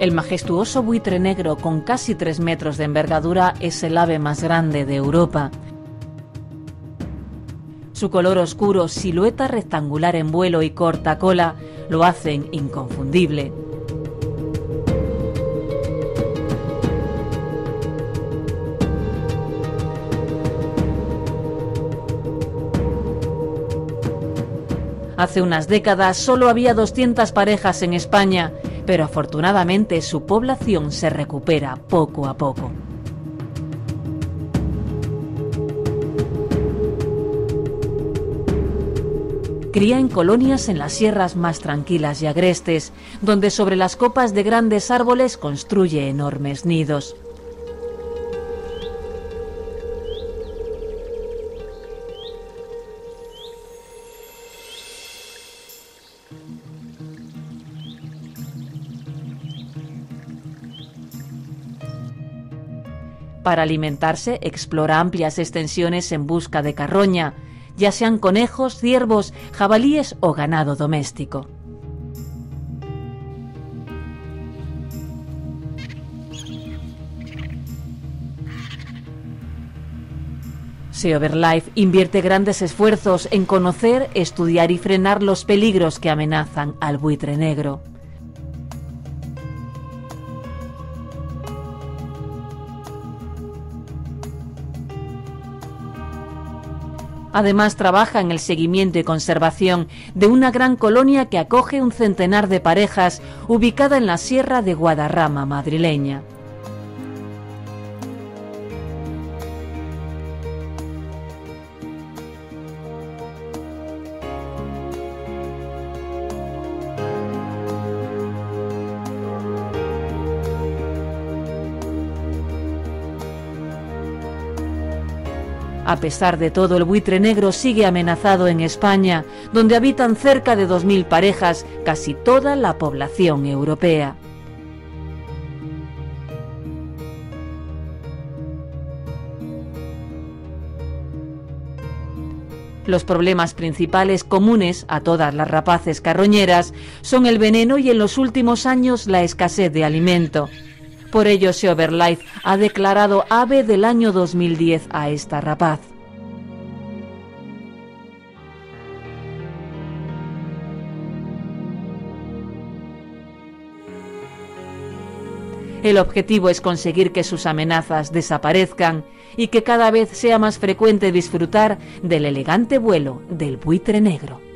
El majestuoso buitre negro con casi 3 metros de envergadura es el ave más grande de Europa. Su color oscuro, silueta rectangular en vuelo y corta cola lo hacen inconfundible. Hace unas décadas solo había 200 parejas en España, pero afortunadamente su población se recupera poco a poco. Cría en colonias en las sierras más tranquilas y agrestes, donde sobre las copas de grandes árboles construye enormes nidos. Para alimentarse explora amplias extensiones en busca de carroña, ya sean conejos, ciervos, jabalíes o ganado doméstico. Seoverlife invierte grandes esfuerzos en conocer, estudiar y frenar los peligros que amenazan al buitre negro. Además trabaja en el seguimiento y conservación de una gran colonia que acoge un centenar de parejas ubicada en la Sierra de Guadarrama madrileña. A pesar de todo, el buitre negro sigue amenazado en España, donde habitan cerca de 2.000 parejas, casi toda la población europea. Los problemas principales comunes a todas las rapaces carroñeras son el veneno y en los últimos años la escasez de alimento. Por ello, Seoverlife ha declarado ave del año 2010 a esta rapaz. El objetivo es conseguir que sus amenazas desaparezcan y que cada vez sea más frecuente disfrutar del elegante vuelo del buitre negro.